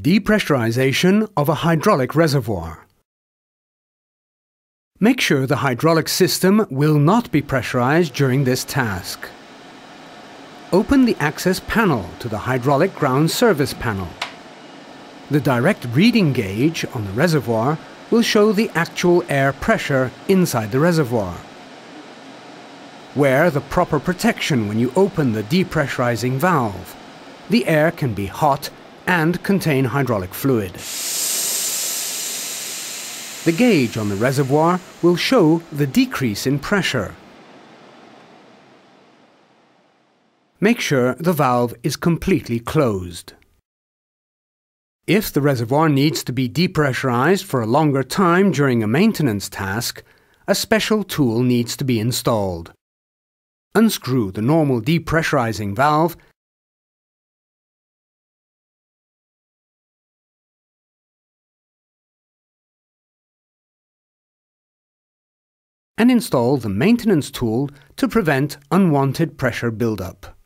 Depressurization of a hydraulic reservoir. Make sure the hydraulic system will not be pressurized during this task. Open the access panel to the hydraulic ground service panel. The direct reading gauge on the reservoir will show the actual air pressure inside the reservoir. Wear the proper protection when you open the depressurizing valve. The air can be hot and contain hydraulic fluid. The gauge on the reservoir will show the decrease in pressure. Make sure the valve is completely closed. If the reservoir needs to be depressurized for a longer time during a maintenance task, a special tool needs to be installed. Unscrew the normal depressurizing valve and install the maintenance tool to prevent unwanted pressure buildup.